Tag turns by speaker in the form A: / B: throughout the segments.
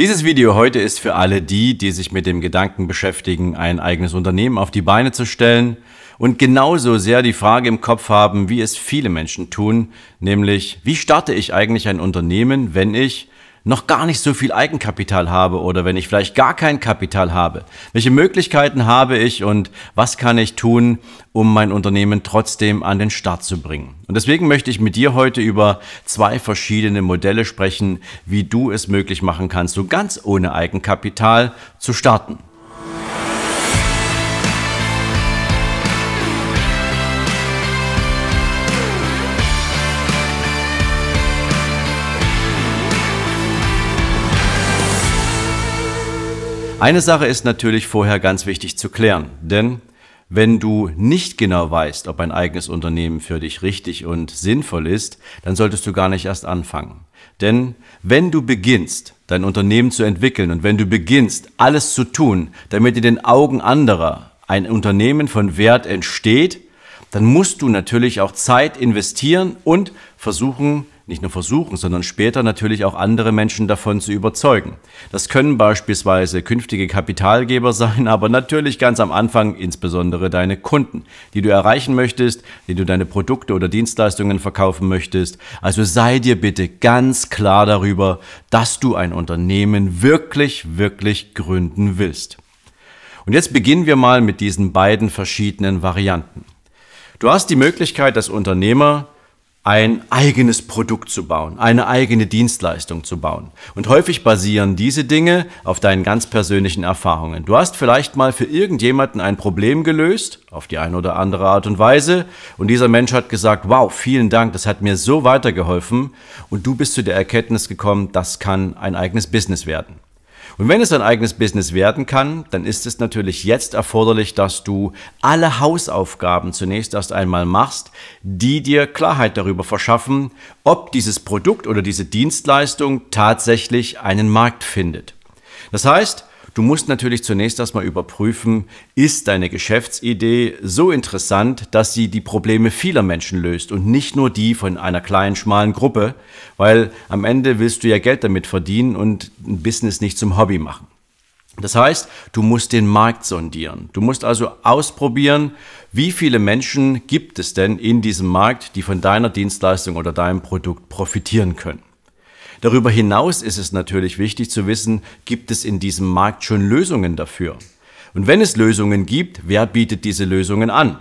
A: Dieses Video heute ist für alle die, die sich mit dem Gedanken beschäftigen, ein eigenes Unternehmen auf die Beine zu stellen und genauso sehr die Frage im Kopf haben, wie es viele Menschen tun, nämlich wie starte ich eigentlich ein Unternehmen, wenn ich noch gar nicht so viel Eigenkapital habe oder wenn ich vielleicht gar kein Kapital habe? Welche Möglichkeiten habe ich und was kann ich tun, um mein Unternehmen trotzdem an den Start zu bringen? Und deswegen möchte ich mit dir heute über zwei verschiedene Modelle sprechen, wie du es möglich machen kannst, so ganz ohne Eigenkapital zu starten. Eine Sache ist natürlich vorher ganz wichtig zu klären, denn wenn du nicht genau weißt, ob ein eigenes Unternehmen für dich richtig und sinnvoll ist, dann solltest du gar nicht erst anfangen. Denn wenn du beginnst, dein Unternehmen zu entwickeln und wenn du beginnst, alles zu tun, damit in den Augen anderer ein Unternehmen von Wert entsteht, dann musst du natürlich auch Zeit investieren und versuchen, nicht nur versuchen, sondern später natürlich auch andere Menschen davon zu überzeugen. Das können beispielsweise künftige Kapitalgeber sein, aber natürlich ganz am Anfang insbesondere deine Kunden, die du erreichen möchtest, die du deine Produkte oder Dienstleistungen verkaufen möchtest. Also sei dir bitte ganz klar darüber, dass du ein Unternehmen wirklich, wirklich gründen willst. Und jetzt beginnen wir mal mit diesen beiden verschiedenen Varianten. Du hast die Möglichkeit, als Unternehmer ein eigenes Produkt zu bauen, eine eigene Dienstleistung zu bauen. Und häufig basieren diese Dinge auf deinen ganz persönlichen Erfahrungen. Du hast vielleicht mal für irgendjemanden ein Problem gelöst, auf die eine oder andere Art und Weise, und dieser Mensch hat gesagt, wow, vielen Dank, das hat mir so weitergeholfen, und du bist zu der Erkenntnis gekommen, das kann ein eigenes Business werden. Und wenn es ein eigenes Business werden kann, dann ist es natürlich jetzt erforderlich, dass du alle Hausaufgaben zunächst erst einmal machst, die dir Klarheit darüber verschaffen, ob dieses Produkt oder diese Dienstleistung tatsächlich einen Markt findet. Das heißt, Du musst natürlich zunächst erstmal überprüfen, ist deine Geschäftsidee so interessant, dass sie die Probleme vieler Menschen löst und nicht nur die von einer kleinen, schmalen Gruppe, weil am Ende willst du ja Geld damit verdienen und ein Business nicht zum Hobby machen. Das heißt, du musst den Markt sondieren. Du musst also ausprobieren, wie viele Menschen gibt es denn in diesem Markt, die von deiner Dienstleistung oder deinem Produkt profitieren können. Darüber hinaus ist es natürlich wichtig zu wissen, gibt es in diesem Markt schon Lösungen dafür? Und wenn es Lösungen gibt, wer bietet diese Lösungen an?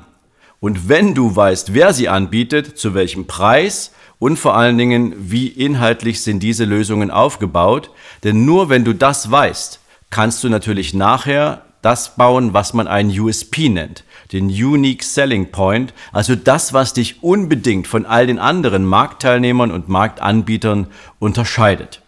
A: Und wenn du weißt, wer sie anbietet, zu welchem Preis und vor allen Dingen, wie inhaltlich sind diese Lösungen aufgebaut, denn nur wenn du das weißt, kannst du natürlich nachher das bauen, was man einen USP nennt, den Unique Selling Point, also das, was dich unbedingt von all den anderen Marktteilnehmern und Marktanbietern unterscheidet.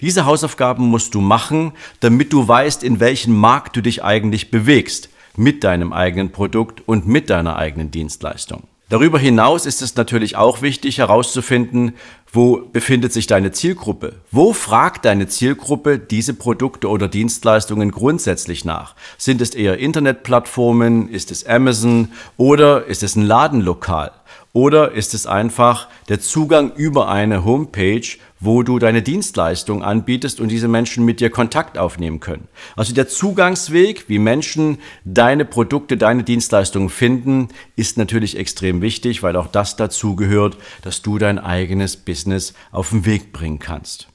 A: Diese Hausaufgaben musst du machen, damit du weißt, in welchem Markt du dich eigentlich bewegst, mit deinem eigenen Produkt und mit deiner eigenen Dienstleistung. Darüber hinaus ist es natürlich auch wichtig herauszufinden, wo befindet sich deine Zielgruppe? Wo fragt deine Zielgruppe diese Produkte oder Dienstleistungen grundsätzlich nach? Sind es eher Internetplattformen? Ist es Amazon? Oder ist es ein Ladenlokal? Oder ist es einfach der Zugang über eine Homepage, wo du deine Dienstleistung anbietest und diese Menschen mit dir Kontakt aufnehmen können? Also der Zugangsweg, wie Menschen deine Produkte, deine Dienstleistungen finden, ist natürlich extrem wichtig, weil auch das dazu gehört, dass du dein eigenes Business auf den Weg bringen kannst.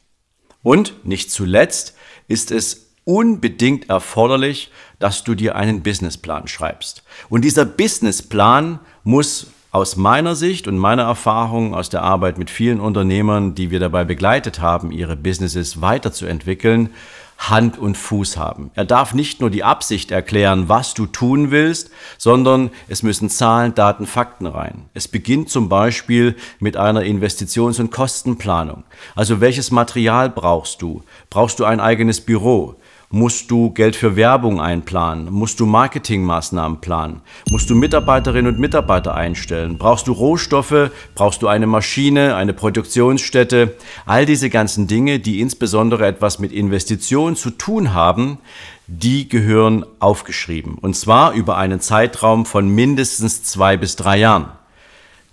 A: Und nicht zuletzt ist es unbedingt erforderlich, dass du dir einen Businessplan schreibst. Und dieser Businessplan muss aus meiner Sicht und meiner Erfahrung aus der Arbeit mit vielen Unternehmern, die wir dabei begleitet haben, ihre Businesses weiterzuentwickeln, Hand und Fuß haben. Er darf nicht nur die Absicht erklären, was du tun willst, sondern es müssen Zahlen, Daten, Fakten rein. Es beginnt zum Beispiel mit einer Investitions- und Kostenplanung. Also welches Material brauchst du? Brauchst du ein eigenes Büro? Musst du Geld für Werbung einplanen? Musst du Marketingmaßnahmen planen? Musst du Mitarbeiterinnen und Mitarbeiter einstellen? Brauchst du Rohstoffe? Brauchst du eine Maschine, eine Produktionsstätte? All diese ganzen Dinge, die insbesondere etwas mit Investitionen zu tun haben, die gehören aufgeschrieben. Und zwar über einen Zeitraum von mindestens zwei bis drei Jahren.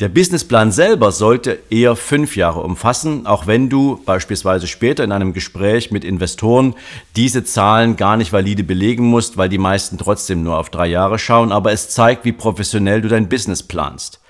A: Der Businessplan selber sollte eher fünf Jahre umfassen, auch wenn du beispielsweise später in einem Gespräch mit Investoren diese Zahlen gar nicht valide belegen musst, weil die meisten trotzdem nur auf drei Jahre schauen, aber es zeigt, wie professionell du dein Business planst.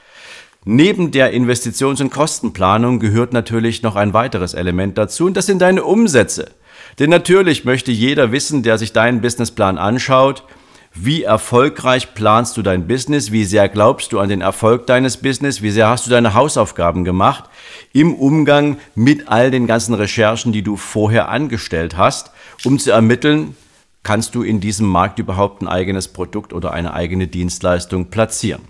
A: Neben der Investitions- und Kostenplanung gehört natürlich noch ein weiteres Element dazu und das sind deine Umsätze. Denn natürlich möchte jeder wissen, der sich deinen Businessplan anschaut, wie erfolgreich planst du dein Business? Wie sehr glaubst du an den Erfolg deines Business? Wie sehr hast du deine Hausaufgaben gemacht im Umgang mit all den ganzen Recherchen, die du vorher angestellt hast, um zu ermitteln, kannst du in diesem Markt überhaupt ein eigenes Produkt oder eine eigene Dienstleistung platzieren?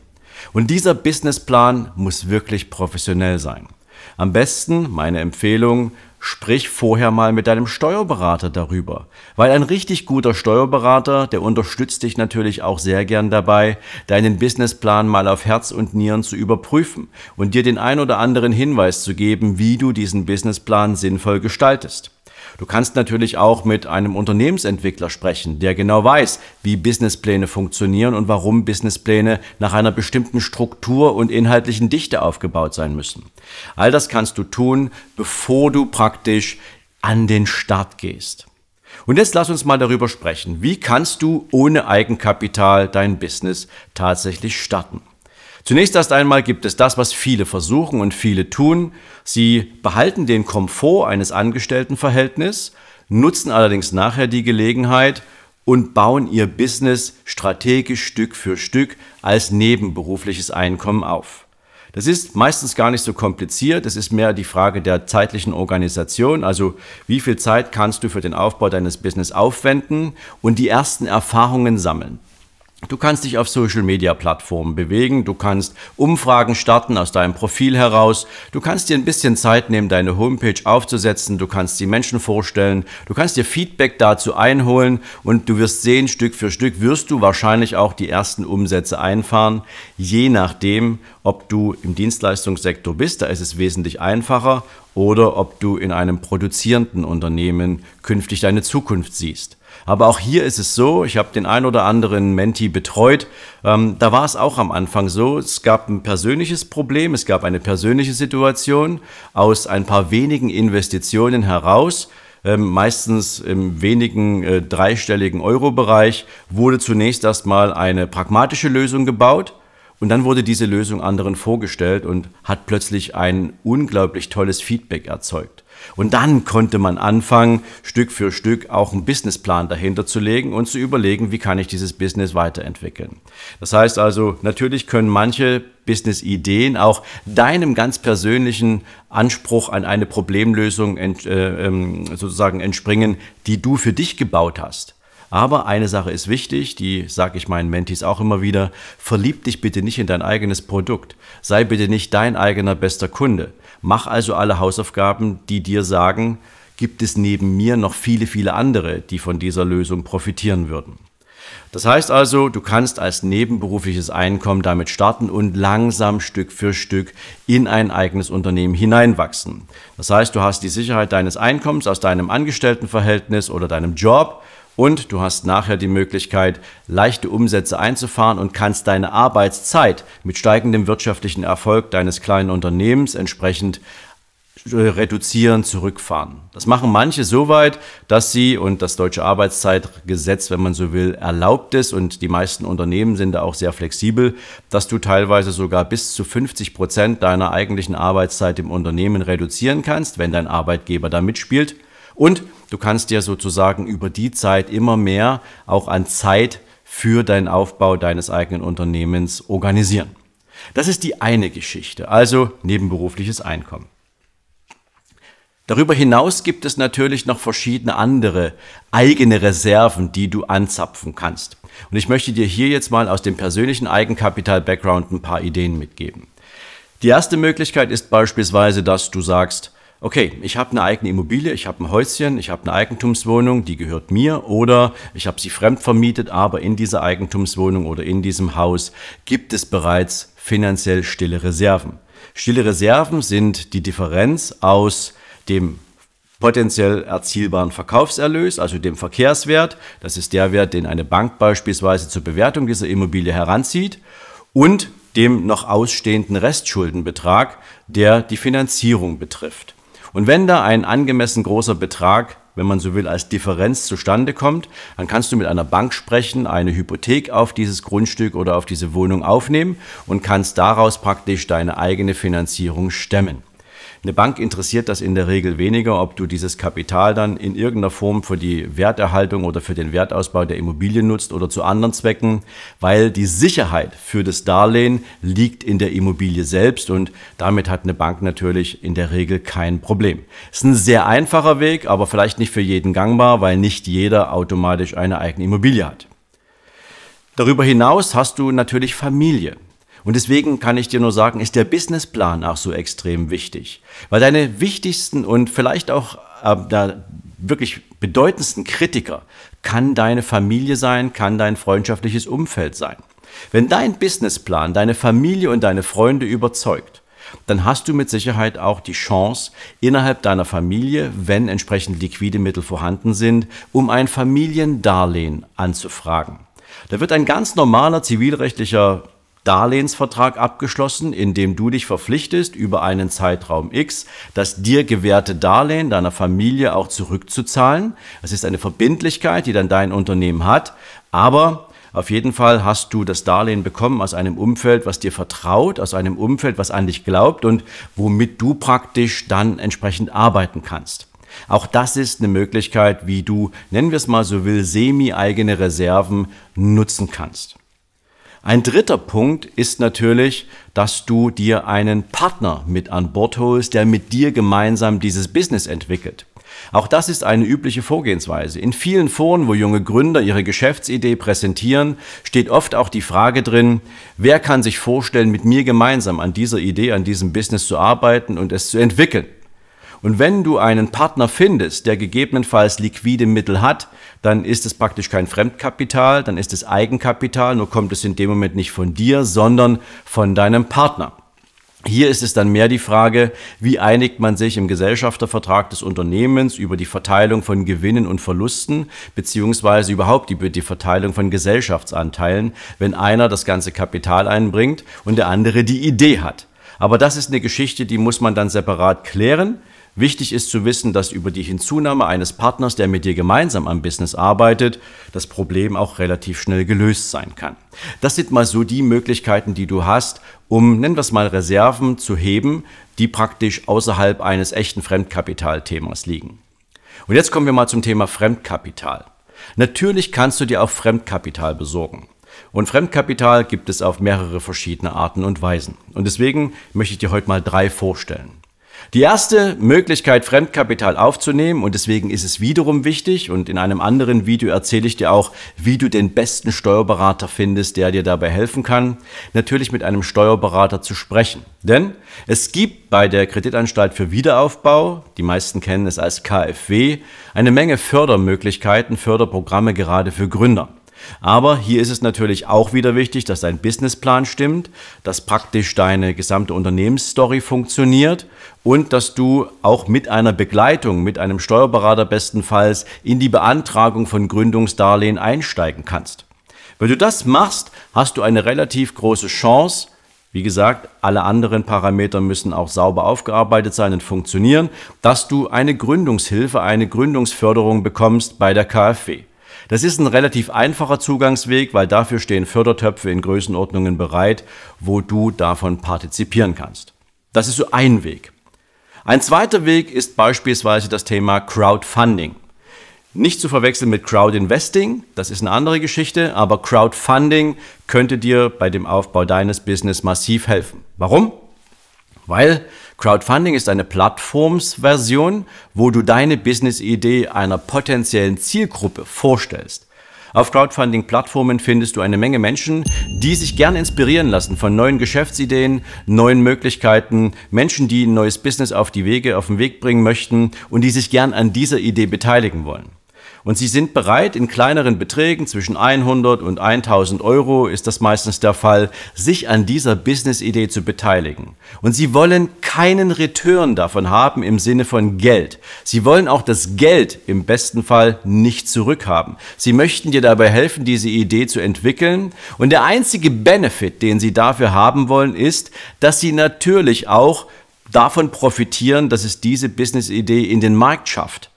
A: Und dieser Businessplan muss wirklich professionell sein. Am besten, meine Empfehlung, sprich vorher mal mit deinem Steuerberater darüber. Weil ein richtig guter Steuerberater, der unterstützt dich natürlich auch sehr gern dabei, deinen Businessplan mal auf Herz und Nieren zu überprüfen und dir den ein oder anderen Hinweis zu geben, wie du diesen Businessplan sinnvoll gestaltest. Du kannst natürlich auch mit einem Unternehmensentwickler sprechen, der genau weiß, wie Businesspläne funktionieren und warum Businesspläne nach einer bestimmten Struktur und inhaltlichen Dichte aufgebaut sein müssen. All das kannst du tun, bevor du praktisch an den Start gehst. Und jetzt lass uns mal darüber sprechen. Wie kannst du ohne Eigenkapital dein Business tatsächlich starten? Zunächst erst einmal gibt es das, was viele versuchen und viele tun. Sie behalten den Komfort eines Angestelltenverhältnisses, nutzen allerdings nachher die Gelegenheit und bauen ihr Business strategisch Stück für Stück als nebenberufliches Einkommen auf. Das ist meistens gar nicht so kompliziert. Es ist mehr die Frage der zeitlichen Organisation. Also wie viel Zeit kannst du für den Aufbau deines Business aufwenden und die ersten Erfahrungen sammeln. Du kannst dich auf Social-Media-Plattformen bewegen, du kannst Umfragen starten aus deinem Profil heraus, du kannst dir ein bisschen Zeit nehmen, deine Homepage aufzusetzen, du kannst die Menschen vorstellen, du kannst dir Feedback dazu einholen. Und du wirst sehen, Stück für Stück wirst du wahrscheinlich auch die ersten Umsätze einfahren, je nachdem, ob du im Dienstleistungssektor bist, da ist es wesentlich einfacher, oder ob du in einem produzierenden Unternehmen künftig deine Zukunft siehst. Aber auch hier ist es so, ich habe den ein oder anderen Menti betreut, ähm, da war es auch am Anfang so, es gab ein persönliches Problem, es gab eine persönliche Situation aus ein paar wenigen Investitionen heraus, ähm, meistens im wenigen äh, dreistelligen Euro-Bereich, wurde zunächst erstmal eine pragmatische Lösung gebaut und dann wurde diese Lösung anderen vorgestellt und hat plötzlich ein unglaublich tolles Feedback erzeugt. Und dann konnte man anfangen, Stück für Stück auch einen Businessplan dahinter zu legen und zu überlegen, wie kann ich dieses Business weiterentwickeln. Das heißt also, natürlich können manche Business-Ideen auch deinem ganz persönlichen Anspruch an eine Problemlösung äh, ähm, sozusagen entspringen, die du für dich gebaut hast. Aber eine Sache ist wichtig, die sage ich meinen Mentis auch immer wieder, verlieb dich bitte nicht in dein eigenes Produkt. Sei bitte nicht dein eigener bester Kunde. Mach also alle Hausaufgaben, die dir sagen, gibt es neben mir noch viele, viele andere, die von dieser Lösung profitieren würden. Das heißt also, du kannst als nebenberufliches Einkommen damit starten und langsam Stück für Stück in ein eigenes Unternehmen hineinwachsen. Das heißt, du hast die Sicherheit deines Einkommens aus deinem Angestelltenverhältnis oder deinem Job und du hast nachher die Möglichkeit, leichte Umsätze einzufahren und kannst deine Arbeitszeit mit steigendem wirtschaftlichen Erfolg deines kleinen Unternehmens entsprechend äh, reduzieren, zurückfahren. Das machen manche so weit, dass sie, und das deutsche Arbeitszeitgesetz, wenn man so will, erlaubt ist, und die meisten Unternehmen sind da auch sehr flexibel, dass du teilweise sogar bis zu 50 Prozent deiner eigentlichen Arbeitszeit im Unternehmen reduzieren kannst, wenn dein Arbeitgeber da mitspielt. Und du kannst dir sozusagen über die Zeit immer mehr auch an Zeit für deinen Aufbau deines eigenen Unternehmens organisieren. Das ist die eine Geschichte, also nebenberufliches Einkommen. Darüber hinaus gibt es natürlich noch verschiedene andere eigene Reserven, die du anzapfen kannst. Und ich möchte dir hier jetzt mal aus dem persönlichen Eigenkapital-Background ein paar Ideen mitgeben. Die erste Möglichkeit ist beispielsweise, dass du sagst, okay, ich habe eine eigene Immobilie, ich habe ein Häuschen, ich habe eine Eigentumswohnung, die gehört mir oder ich habe sie fremd vermietet, aber in dieser Eigentumswohnung oder in diesem Haus gibt es bereits finanziell stille Reserven. Stille Reserven sind die Differenz aus dem potenziell erzielbaren Verkaufserlös, also dem Verkehrswert, das ist der Wert, den eine Bank beispielsweise zur Bewertung dieser Immobilie heranzieht, und dem noch ausstehenden Restschuldenbetrag, der die Finanzierung betrifft. Und wenn da ein angemessen großer Betrag wenn man so will, als Differenz zustande kommt, dann kannst du mit einer Bank sprechen, eine Hypothek auf dieses Grundstück oder auf diese Wohnung aufnehmen und kannst daraus praktisch deine eigene Finanzierung stemmen. Eine Bank interessiert das in der Regel weniger, ob du dieses Kapital dann in irgendeiner Form für die Werterhaltung oder für den Wertausbau der Immobilie nutzt oder zu anderen Zwecken, weil die Sicherheit für das Darlehen liegt in der Immobilie selbst und damit hat eine Bank natürlich in der Regel kein Problem. Ist ein sehr einfacher Weg, aber vielleicht nicht für jeden gangbar, weil nicht jeder automatisch eine eigene Immobilie hat. Darüber hinaus hast du natürlich Familie. Und deswegen kann ich dir nur sagen, ist der Businessplan auch so extrem wichtig. Weil deine wichtigsten und vielleicht auch äh, da wirklich bedeutendsten Kritiker kann deine Familie sein, kann dein freundschaftliches Umfeld sein. Wenn dein Businessplan deine Familie und deine Freunde überzeugt, dann hast du mit Sicherheit auch die Chance, innerhalb deiner Familie, wenn entsprechend liquide Mittel vorhanden sind, um ein Familiendarlehen anzufragen. Da wird ein ganz normaler zivilrechtlicher Darlehensvertrag abgeschlossen, in dem du dich verpflichtest, über einen Zeitraum X das dir gewährte Darlehen deiner Familie auch zurückzuzahlen. Es ist eine Verbindlichkeit, die dann dein Unternehmen hat, aber auf jeden Fall hast du das Darlehen bekommen aus einem Umfeld, was dir vertraut, aus einem Umfeld, was an dich glaubt und womit du praktisch dann entsprechend arbeiten kannst. Auch das ist eine Möglichkeit, wie du, nennen wir es mal so will, semi-eigene Reserven nutzen kannst. Ein dritter Punkt ist natürlich, dass du dir einen Partner mit an Bord holst, der mit dir gemeinsam dieses Business entwickelt. Auch das ist eine übliche Vorgehensweise. In vielen Foren, wo junge Gründer ihre Geschäftsidee präsentieren, steht oft auch die Frage drin, wer kann sich vorstellen, mit mir gemeinsam an dieser Idee, an diesem Business zu arbeiten und es zu entwickeln. Und wenn du einen Partner findest, der gegebenenfalls liquide Mittel hat, dann ist es praktisch kein Fremdkapital, dann ist es Eigenkapital, nur kommt es in dem Moment nicht von dir, sondern von deinem Partner. Hier ist es dann mehr die Frage, wie einigt man sich im Gesellschaftervertrag des Unternehmens über die Verteilung von Gewinnen und Verlusten, beziehungsweise überhaupt über die Verteilung von Gesellschaftsanteilen, wenn einer das ganze Kapital einbringt und der andere die Idee hat. Aber das ist eine Geschichte, die muss man dann separat klären. Wichtig ist zu wissen, dass über die Hinzunahme eines Partners, der mit dir gemeinsam am Business arbeitet, das Problem auch relativ schnell gelöst sein kann. Das sind mal so die Möglichkeiten, die du hast, um, nennen wir es mal, Reserven zu heben, die praktisch außerhalb eines echten Fremdkapitalthemas liegen. Und jetzt kommen wir mal zum Thema Fremdkapital. Natürlich kannst du dir auch Fremdkapital besorgen. Und Fremdkapital gibt es auf mehrere verschiedene Arten und Weisen. Und deswegen möchte ich dir heute mal drei vorstellen. Die erste Möglichkeit, Fremdkapital aufzunehmen, und deswegen ist es wiederum wichtig, und in einem anderen Video erzähle ich dir auch, wie du den besten Steuerberater findest, der dir dabei helfen kann, natürlich mit einem Steuerberater zu sprechen. Denn es gibt bei der Kreditanstalt für Wiederaufbau, die meisten kennen es als KfW, eine Menge Fördermöglichkeiten, Förderprogramme gerade für Gründer. Aber hier ist es natürlich auch wieder wichtig, dass dein Businessplan stimmt, dass praktisch deine gesamte Unternehmensstory funktioniert und dass du auch mit einer Begleitung, mit einem Steuerberater bestenfalls in die Beantragung von Gründungsdarlehen einsteigen kannst. Wenn du das machst, hast du eine relativ große Chance, wie gesagt, alle anderen Parameter müssen auch sauber aufgearbeitet sein und funktionieren, dass du eine Gründungshilfe, eine Gründungsförderung bekommst bei der KfW. Das ist ein relativ einfacher Zugangsweg, weil dafür stehen Fördertöpfe in Größenordnungen bereit, wo du davon partizipieren kannst. Das ist so ein Weg. Ein zweiter Weg ist beispielsweise das Thema Crowdfunding. Nicht zu verwechseln mit Crowdinvesting, das ist eine andere Geschichte, aber Crowdfunding könnte dir bei dem Aufbau deines Business massiv helfen. Warum? Weil Crowdfunding ist eine Plattformsversion, wo du deine Business-Idee einer potenziellen Zielgruppe vorstellst. Auf Crowdfunding-Plattformen findest du eine Menge Menschen, die sich gern inspirieren lassen von neuen Geschäftsideen, neuen Möglichkeiten, Menschen, die ein neues Business auf die Wege, auf den Weg bringen möchten und die sich gern an dieser Idee beteiligen wollen. Und sie sind bereit, in kleineren Beträgen zwischen 100 und 1000 Euro ist das meistens der Fall, sich an dieser Business-Idee zu beteiligen. Und sie wollen keinen Return davon haben im Sinne von Geld. Sie wollen auch das Geld im besten Fall nicht zurückhaben. Sie möchten dir dabei helfen, diese Idee zu entwickeln. Und der einzige Benefit, den sie dafür haben wollen, ist, dass sie natürlich auch davon profitieren, dass es diese Business-Idee in den Markt schafft.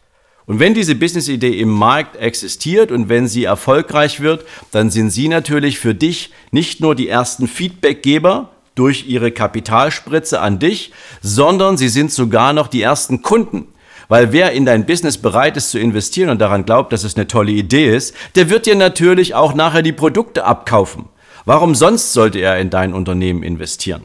A: Und wenn diese Business-Idee im Markt existiert und wenn sie erfolgreich wird, dann sind Sie natürlich für dich nicht nur die ersten Feedbackgeber durch Ihre Kapitalspritze an dich, sondern Sie sind sogar noch die ersten Kunden. Weil wer in dein Business bereit ist zu investieren und daran glaubt, dass es eine tolle Idee ist, der wird dir natürlich auch nachher die Produkte abkaufen. Warum sonst sollte er in dein Unternehmen investieren?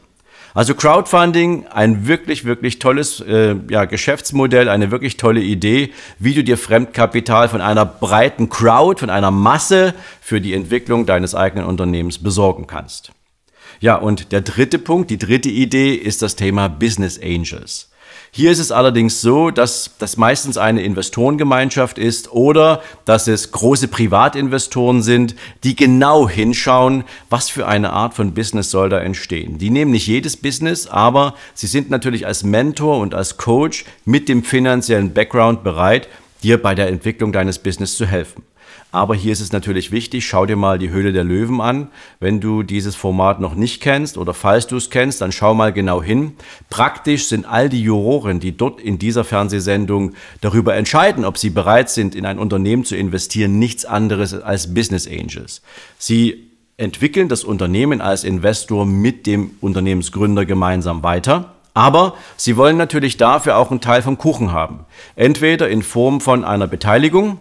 A: Also Crowdfunding, ein wirklich, wirklich tolles äh, ja, Geschäftsmodell, eine wirklich tolle Idee, wie du dir Fremdkapital von einer breiten Crowd, von einer Masse für die Entwicklung deines eigenen Unternehmens besorgen kannst. Ja, und der dritte Punkt, die dritte Idee ist das Thema Business Angels. Hier ist es allerdings so, dass das meistens eine Investorengemeinschaft ist oder dass es große Privatinvestoren sind, die genau hinschauen, was für eine Art von Business soll da entstehen. Die nehmen nicht jedes Business, aber sie sind natürlich als Mentor und als Coach mit dem finanziellen Background bereit, dir bei der Entwicklung deines Business zu helfen. Aber hier ist es natürlich wichtig, schau dir mal die Höhle der Löwen an. Wenn du dieses Format noch nicht kennst oder falls du es kennst, dann schau mal genau hin. Praktisch sind all die Juroren, die dort in dieser Fernsehsendung darüber entscheiden, ob sie bereit sind, in ein Unternehmen zu investieren, nichts anderes als Business Angels. Sie entwickeln das Unternehmen als Investor mit dem Unternehmensgründer gemeinsam weiter. Aber sie wollen natürlich dafür auch einen Teil vom Kuchen haben. Entweder in Form von einer Beteiligung,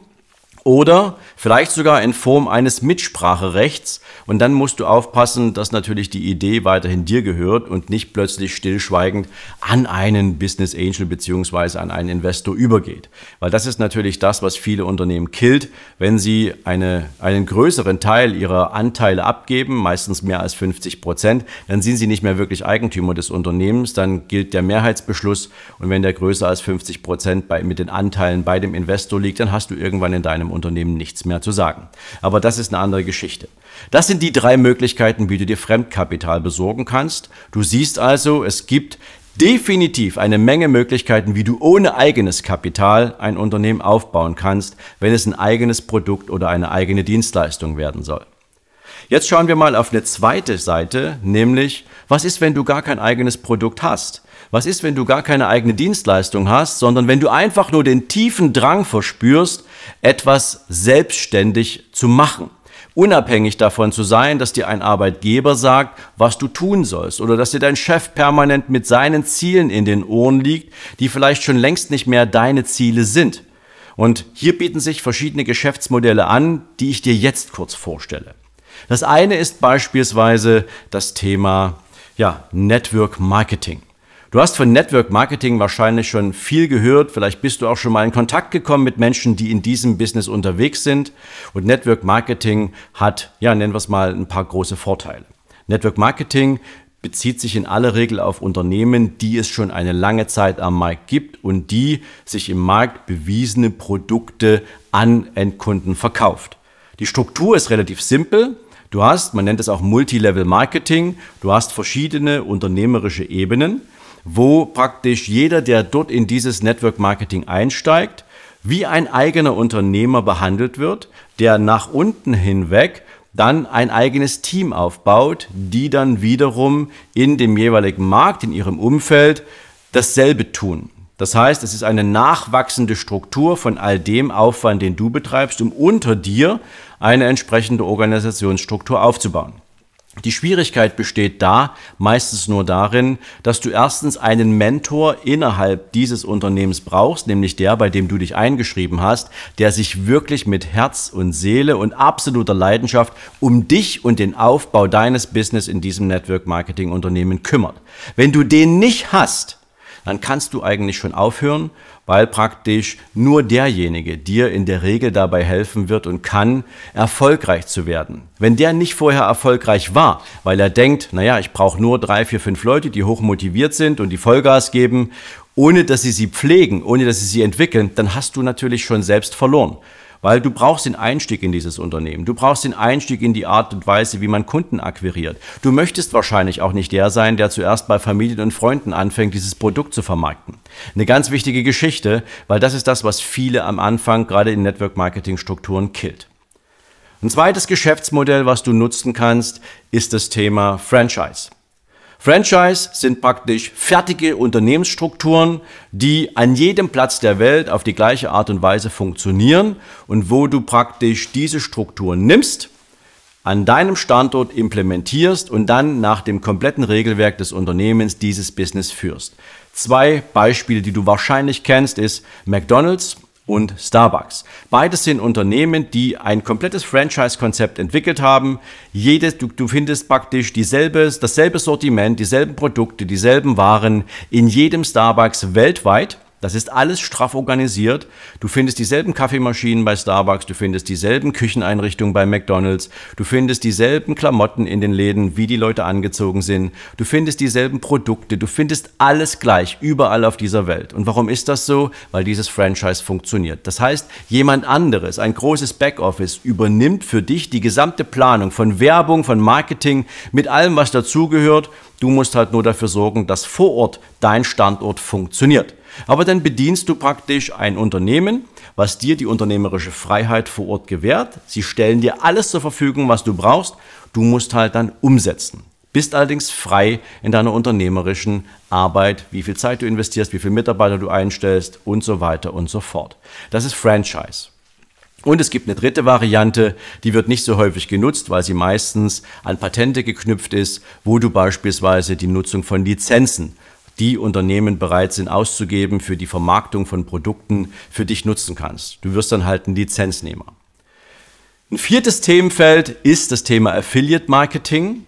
A: oder vielleicht sogar in Form eines Mitspracherechts. Und dann musst du aufpassen, dass natürlich die Idee weiterhin dir gehört und nicht plötzlich stillschweigend an einen Business Angel beziehungsweise an einen Investor übergeht. Weil das ist natürlich das, was viele Unternehmen killt, wenn sie eine, einen größeren Teil ihrer Anteile abgeben, meistens mehr als 50 Prozent, dann sind sie nicht mehr wirklich Eigentümer des Unternehmens, dann gilt der Mehrheitsbeschluss und wenn der größer als 50 Prozent bei, mit den Anteilen bei dem Investor liegt, dann hast du irgendwann in deinem Unternehmen nichts mehr zu sagen. Aber das ist eine andere Geschichte. Das sind die drei Möglichkeiten, wie du dir Fremdkapital besorgen kannst. Du siehst also, es gibt definitiv eine Menge Möglichkeiten, wie du ohne eigenes Kapital ein Unternehmen aufbauen kannst, wenn es ein eigenes Produkt oder eine eigene Dienstleistung werden soll. Jetzt schauen wir mal auf eine zweite Seite, nämlich, was ist, wenn du gar kein eigenes Produkt hast? Was ist, wenn du gar keine eigene Dienstleistung hast, sondern wenn du einfach nur den tiefen Drang verspürst, etwas selbstständig zu machen? Unabhängig davon zu sein, dass dir ein Arbeitgeber sagt, was du tun sollst oder dass dir dein Chef permanent mit seinen Zielen in den Ohren liegt, die vielleicht schon längst nicht mehr deine Ziele sind. Und hier bieten sich verschiedene Geschäftsmodelle an, die ich dir jetzt kurz vorstelle. Das eine ist beispielsweise das Thema ja, Network Marketing. Du hast von Network Marketing wahrscheinlich schon viel gehört. Vielleicht bist du auch schon mal in Kontakt gekommen mit Menschen, die in diesem Business unterwegs sind. Und Network Marketing hat, ja, nennen wir es mal, ein paar große Vorteile. Network Marketing bezieht sich in aller Regel auf Unternehmen, die es schon eine lange Zeit am Markt gibt und die sich im Markt bewiesene Produkte an Endkunden verkauft. Die Struktur ist relativ simpel. Du hast, man nennt es auch Multilevel Marketing, du hast verschiedene unternehmerische Ebenen wo praktisch jeder, der dort in dieses Network Marketing einsteigt, wie ein eigener Unternehmer behandelt wird, der nach unten hinweg dann ein eigenes Team aufbaut, die dann wiederum in dem jeweiligen Markt, in ihrem Umfeld dasselbe tun. Das heißt, es ist eine nachwachsende Struktur von all dem Aufwand, den du betreibst, um unter dir eine entsprechende Organisationsstruktur aufzubauen. Die Schwierigkeit besteht da meistens nur darin, dass du erstens einen Mentor innerhalb dieses Unternehmens brauchst, nämlich der, bei dem du dich eingeschrieben hast, der sich wirklich mit Herz und Seele und absoluter Leidenschaft um dich und den Aufbau deines Business in diesem Network Marketing Unternehmen kümmert. Wenn du den nicht hast, dann kannst du eigentlich schon aufhören weil praktisch nur derjenige dir in der Regel dabei helfen wird und kann, erfolgreich zu werden. Wenn der nicht vorher erfolgreich war, weil er denkt, naja, ich brauche nur drei, vier, fünf Leute, die hoch motiviert sind und die Vollgas geben, ohne dass sie sie pflegen, ohne dass sie sie entwickeln, dann hast du natürlich schon selbst verloren. Weil du brauchst den Einstieg in dieses Unternehmen. Du brauchst den Einstieg in die Art und Weise, wie man Kunden akquiriert. Du möchtest wahrscheinlich auch nicht der sein, der zuerst bei Familien und Freunden anfängt, dieses Produkt zu vermarkten. Eine ganz wichtige Geschichte, weil das ist das, was viele am Anfang gerade in Network Marketing Strukturen killt. Ein zweites Geschäftsmodell, was du nutzen kannst, ist das Thema Franchise. Franchise sind praktisch fertige Unternehmensstrukturen, die an jedem Platz der Welt auf die gleiche Art und Weise funktionieren und wo du praktisch diese Strukturen nimmst, an deinem Standort implementierst und dann nach dem kompletten Regelwerk des Unternehmens dieses Business führst. Zwei Beispiele, die du wahrscheinlich kennst, ist McDonald's und Starbucks. Beides sind Unternehmen, die ein komplettes Franchise-Konzept entwickelt haben. Jedes, du, du findest praktisch dieselbe, dasselbe Sortiment, dieselben Produkte, dieselben Waren in jedem Starbucks weltweit. Das ist alles straff organisiert. Du findest dieselben Kaffeemaschinen bei Starbucks, du findest dieselben Kücheneinrichtungen bei McDonald's, du findest dieselben Klamotten in den Läden, wie die Leute angezogen sind, du findest dieselben Produkte, du findest alles gleich überall auf dieser Welt. Und warum ist das so? Weil dieses Franchise funktioniert. Das heißt, jemand anderes, ein großes Backoffice, übernimmt für dich die gesamte Planung von Werbung, von Marketing, mit allem, was dazugehört. Du musst halt nur dafür sorgen, dass vor Ort dein Standort funktioniert. Aber dann bedienst du praktisch ein Unternehmen, was dir die unternehmerische Freiheit vor Ort gewährt. Sie stellen dir alles zur Verfügung, was du brauchst. Du musst halt dann umsetzen. Bist allerdings frei in deiner unternehmerischen Arbeit, wie viel Zeit du investierst, wie viele Mitarbeiter du einstellst und so weiter und so fort. Das ist Franchise. Und es gibt eine dritte Variante, die wird nicht so häufig genutzt, weil sie meistens an Patente geknüpft ist, wo du beispielsweise die Nutzung von Lizenzen die Unternehmen bereit sind auszugeben für die Vermarktung von Produkten, für dich nutzen kannst. Du wirst dann halt ein Lizenznehmer. Ein viertes Themenfeld ist das Thema Affiliate Marketing.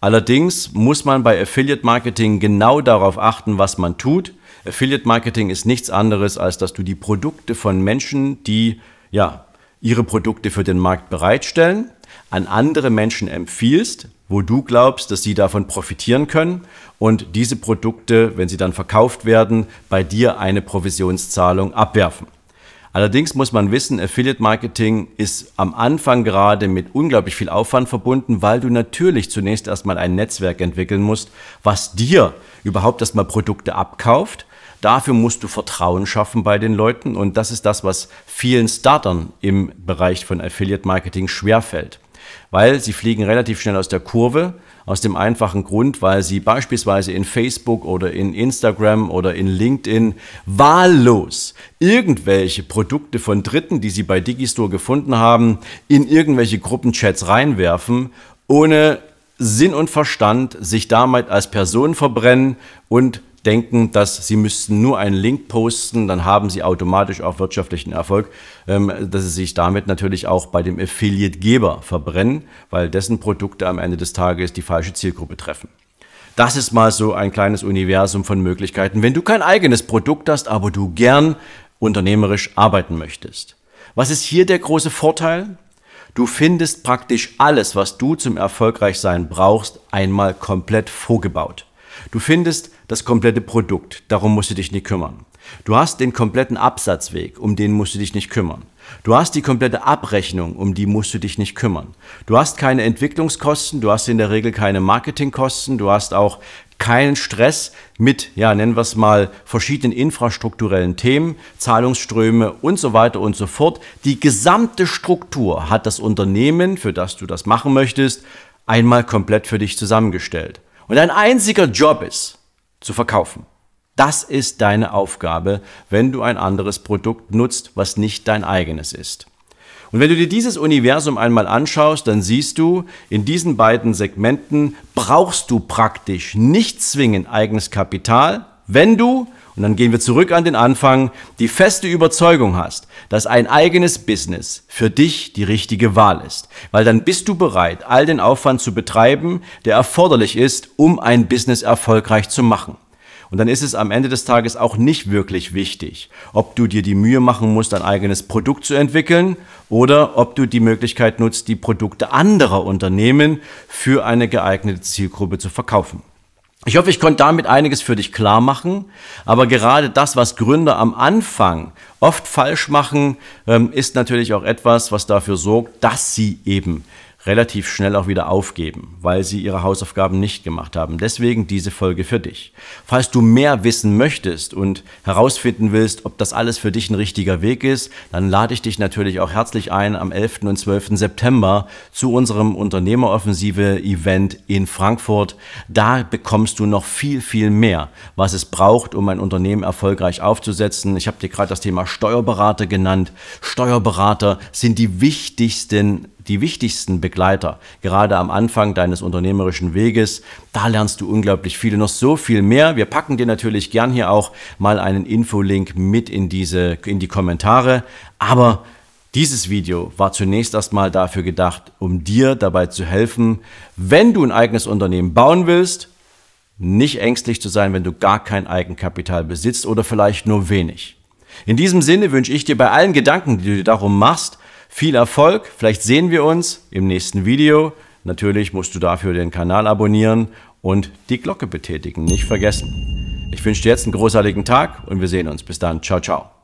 A: Allerdings muss man bei Affiliate Marketing genau darauf achten, was man tut. Affiliate Marketing ist nichts anderes, als dass du die Produkte von Menschen, die ja ihre Produkte für den Markt bereitstellen, an andere Menschen empfiehlst, wo du glaubst, dass sie davon profitieren können und diese Produkte, wenn sie dann verkauft werden, bei dir eine Provisionszahlung abwerfen. Allerdings muss man wissen, Affiliate Marketing ist am Anfang gerade mit unglaublich viel Aufwand verbunden, weil du natürlich zunächst erstmal ein Netzwerk entwickeln musst, was dir überhaupt erstmal Produkte abkauft. Dafür musst du Vertrauen schaffen bei den Leuten und das ist das, was vielen Startern im Bereich von Affiliate Marketing schwerfällt weil sie fliegen relativ schnell aus der Kurve, aus dem einfachen Grund, weil sie beispielsweise in Facebook oder in Instagram oder in LinkedIn wahllos irgendwelche Produkte von Dritten, die sie bei Digistore gefunden haben, in irgendwelche Gruppenchats reinwerfen, ohne Sinn und Verstand sich damit als Person verbrennen und denken, dass sie müssten nur einen Link posten, dann haben sie automatisch auch wirtschaftlichen Erfolg, ähm, dass sie sich damit natürlich auch bei dem Affiliate-Geber verbrennen, weil dessen Produkte am Ende des Tages die falsche Zielgruppe treffen. Das ist mal so ein kleines Universum von Möglichkeiten, wenn du kein eigenes Produkt hast, aber du gern unternehmerisch arbeiten möchtest. Was ist hier der große Vorteil? Du findest praktisch alles, was du zum Erfolgreichsein brauchst, einmal komplett vorgebaut. Du findest das komplette Produkt, darum musst du dich nicht kümmern. Du hast den kompletten Absatzweg, um den musst du dich nicht kümmern. Du hast die komplette Abrechnung, um die musst du dich nicht kümmern. Du hast keine Entwicklungskosten, du hast in der Regel keine Marketingkosten, du hast auch keinen Stress mit, ja, nennen wir es mal, verschiedenen infrastrukturellen Themen, Zahlungsströme und so weiter und so fort. Die gesamte Struktur hat das Unternehmen, für das du das machen möchtest, einmal komplett für dich zusammengestellt. Und dein einziger Job ist, zu verkaufen. Das ist deine Aufgabe, wenn du ein anderes Produkt nutzt, was nicht dein eigenes ist. Und wenn du dir dieses Universum einmal anschaust, dann siehst du, in diesen beiden Segmenten brauchst du praktisch nicht zwingend eigenes Kapital, wenn du und dann gehen wir zurück an den Anfang, die feste Überzeugung hast, dass ein eigenes Business für dich die richtige Wahl ist. Weil dann bist du bereit, all den Aufwand zu betreiben, der erforderlich ist, um ein Business erfolgreich zu machen. Und dann ist es am Ende des Tages auch nicht wirklich wichtig, ob du dir die Mühe machen musst, ein eigenes Produkt zu entwickeln oder ob du die Möglichkeit nutzt, die Produkte anderer Unternehmen für eine geeignete Zielgruppe zu verkaufen. Ich hoffe, ich konnte damit einiges für dich klar machen, aber gerade das, was Gründer am Anfang oft falsch machen, ähm, ist natürlich auch etwas, was dafür sorgt, dass sie eben relativ schnell auch wieder aufgeben, weil sie ihre Hausaufgaben nicht gemacht haben. Deswegen diese Folge für dich. Falls du mehr wissen möchtest und herausfinden willst, ob das alles für dich ein richtiger Weg ist, dann lade ich dich natürlich auch herzlich ein am 11. und 12. September zu unserem Unternehmeroffensive-Event in Frankfurt. Da bekommst du noch viel, viel mehr, was es braucht, um ein Unternehmen erfolgreich aufzusetzen. Ich habe dir gerade das Thema Steuerberater genannt. Steuerberater sind die wichtigsten die wichtigsten Begleiter, gerade am Anfang deines unternehmerischen Weges. Da lernst du unglaublich viel, noch so viel mehr. Wir packen dir natürlich gern hier auch mal einen Infolink mit in diese, in die Kommentare. Aber dieses Video war zunächst erstmal dafür gedacht, um dir dabei zu helfen, wenn du ein eigenes Unternehmen bauen willst, nicht ängstlich zu sein, wenn du gar kein Eigenkapital besitzt oder vielleicht nur wenig. In diesem Sinne wünsche ich dir bei allen Gedanken, die du dir darum machst, viel Erfolg, vielleicht sehen wir uns im nächsten Video. Natürlich musst du dafür den Kanal abonnieren und die Glocke betätigen, nicht vergessen. Ich wünsche dir jetzt einen großartigen Tag und wir sehen uns. Bis dann. Ciao, ciao.